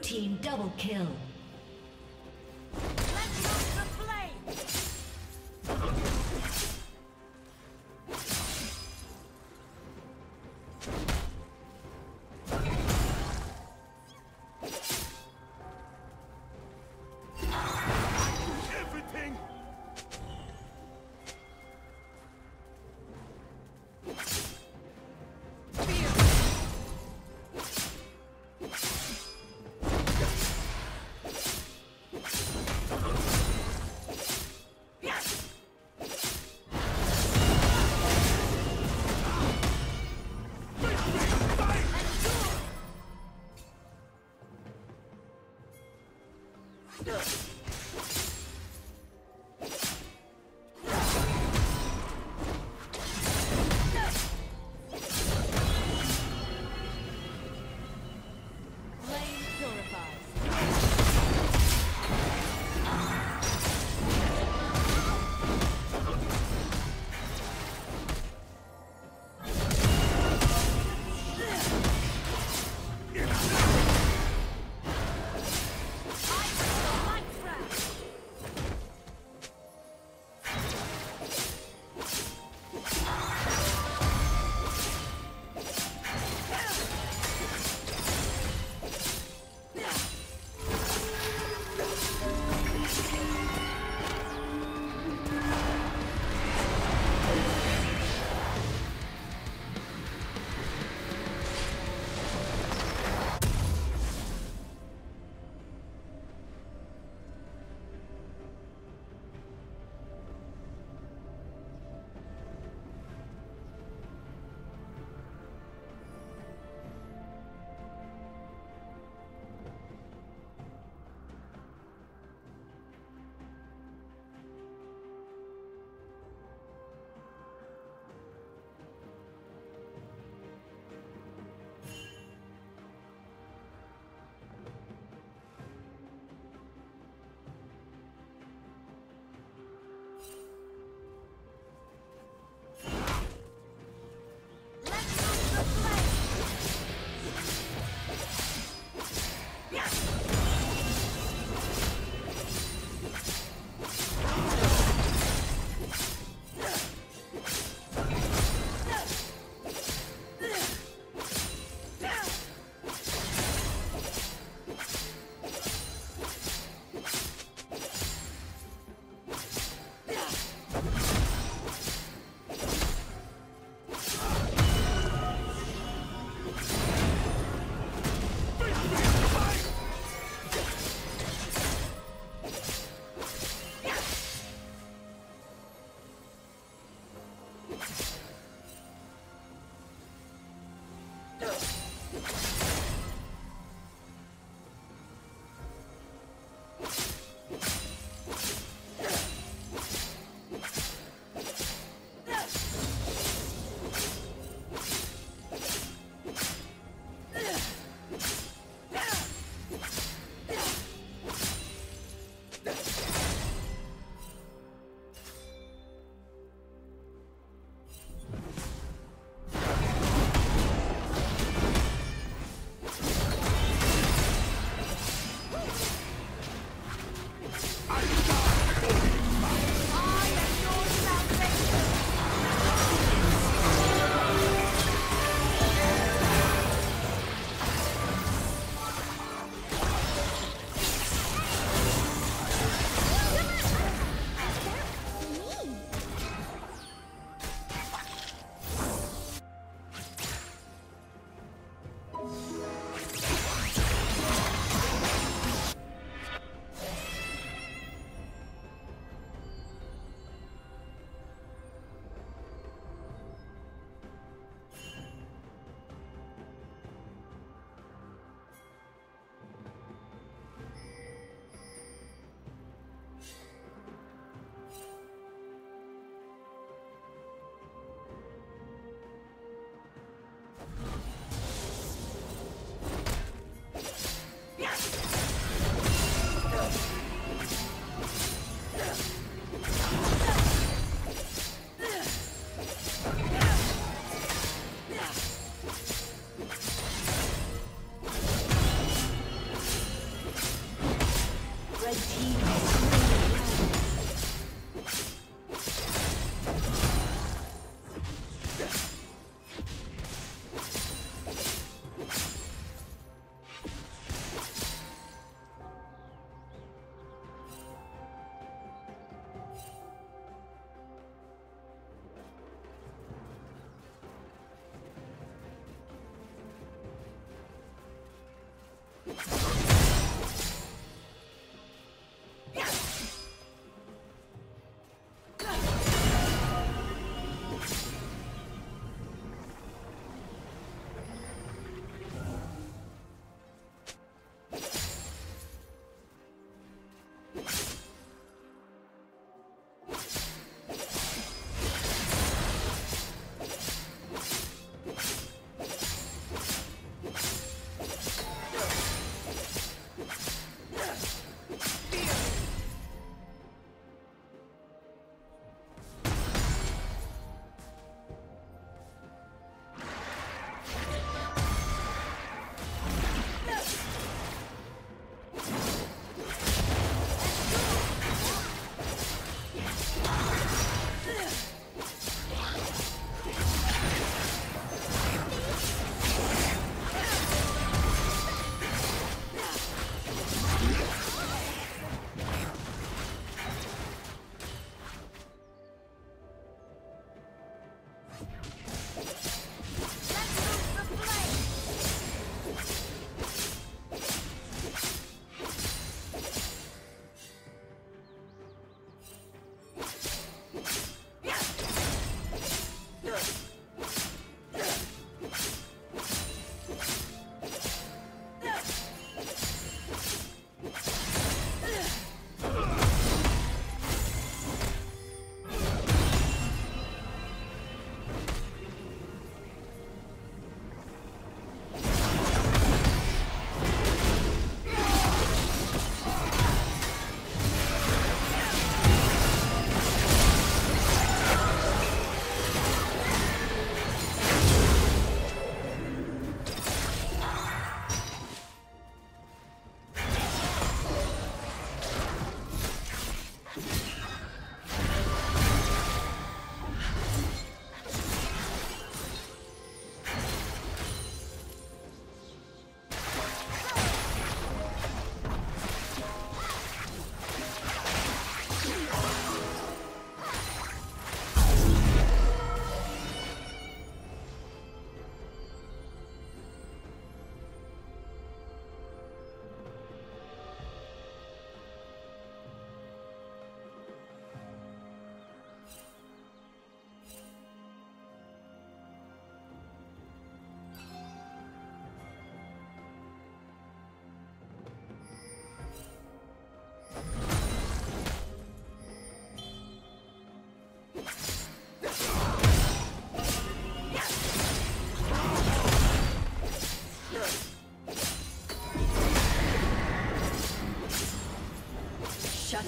Team double kill.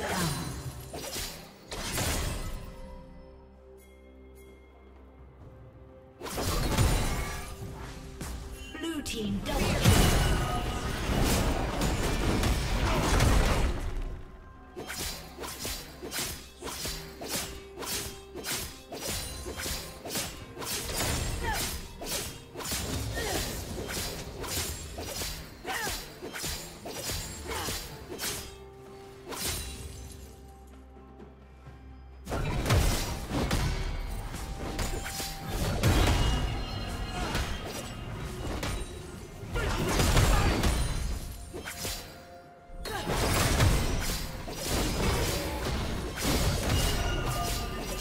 Down.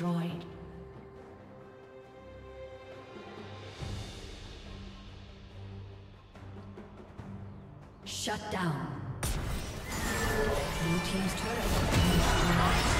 Destroyed. Shut down. Blue Team's turret